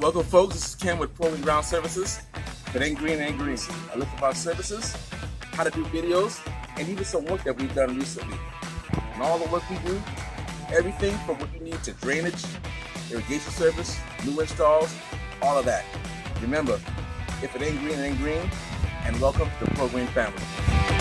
Welcome, folks. This is Ken with ProGreen Ground Services. If it ain't green, it ain't green. I look for our services, how to do videos, and even some work that we've done recently. And all the work we do, everything from what you need to drainage, irrigation service, new installs, all of that. Remember, if it ain't green, it ain't green. And welcome to the Pro Green family.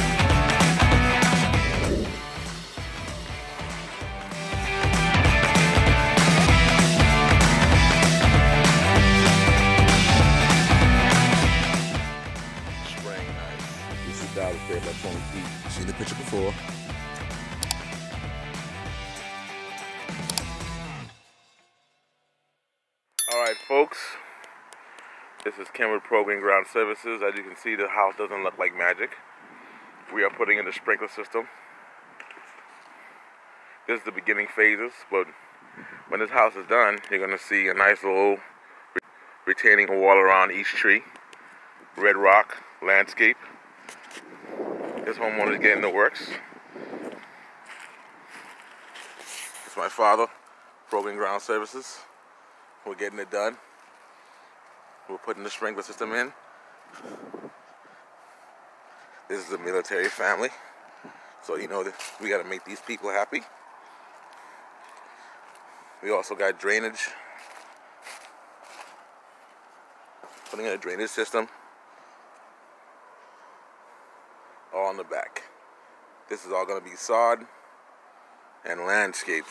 This is Dollar Fair by 20 feet. Seen the picture before. All right, folks. This is Kenwood ProGreen Ground Services. As you can see, the house doesn't look like magic. We are putting in the sprinkler system. This is the beginning phases, but when this house is done, you're going to see a nice little retaining wall around each tree. Red rock landscape. This homeowner is getting the works. It's my father, ProGreen Ground Services. We're getting it done. We're putting the sprinkler system in. This is a military family. So you know that we gotta make these people happy. We also got drainage. Putting in a drainage system. All on the back. This is all gonna be sod and landscaped.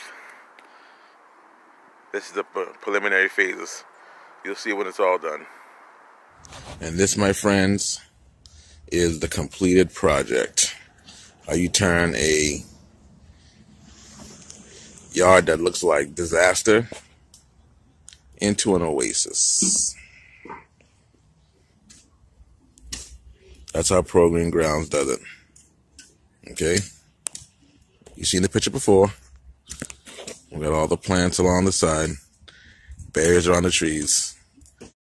This is the preliminary phases. You'll see when it's all done. And this, my friends, is the completed project. How you turn a yard that looks like disaster into an oasis. That's how ProGreen Grounds does it. Okay? You've seen the picture before. We got all the plants along the side, barriers around the trees.